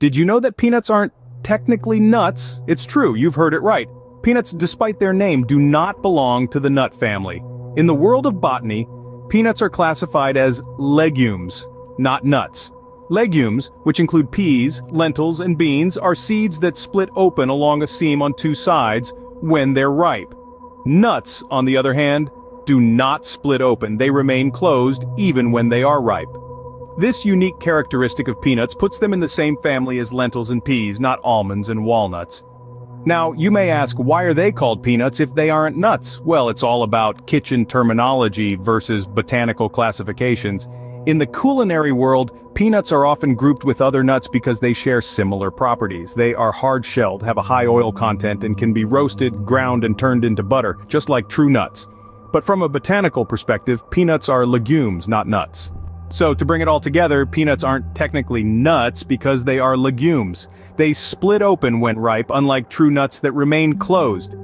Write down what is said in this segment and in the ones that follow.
Did you know that peanuts aren't technically nuts? It's true, you've heard it right. Peanuts, despite their name, do not belong to the nut family. In the world of botany, peanuts are classified as legumes, not nuts. Legumes, which include peas, lentils, and beans, are seeds that split open along a seam on two sides when they're ripe. Nuts, on the other hand, do not split open, they remain closed even when they are ripe. This unique characteristic of peanuts puts them in the same family as lentils and peas, not almonds and walnuts. Now, you may ask why are they called peanuts if they aren't nuts? Well, it's all about kitchen terminology versus botanical classifications. In the culinary world, peanuts are often grouped with other nuts because they share similar properties. They are hard-shelled, have a high oil content, and can be roasted, ground, and turned into butter, just like true nuts. But from a botanical perspective, peanuts are legumes, not nuts. So to bring it all together, peanuts aren't technically nuts because they are legumes. They split open when ripe, unlike true nuts that remain closed.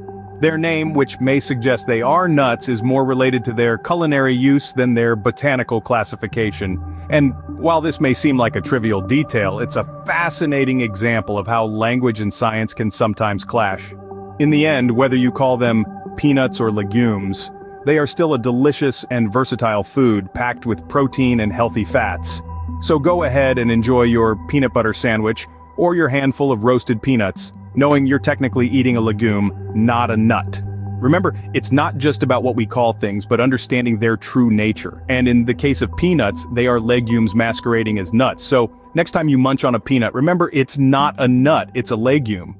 Their name, which may suggest they are nuts, is more related to their culinary use than their botanical classification. And while this may seem like a trivial detail, it's a fascinating example of how language and science can sometimes clash. In the end, whether you call them peanuts or legumes, they are still a delicious and versatile food packed with protein and healthy fats. So go ahead and enjoy your peanut butter sandwich, or your handful of roasted peanuts, knowing you're technically eating a legume, not a nut. Remember, it's not just about what we call things, but understanding their true nature. And in the case of peanuts, they are legumes masquerading as nuts. So, next time you munch on a peanut, remember it's not a nut, it's a legume.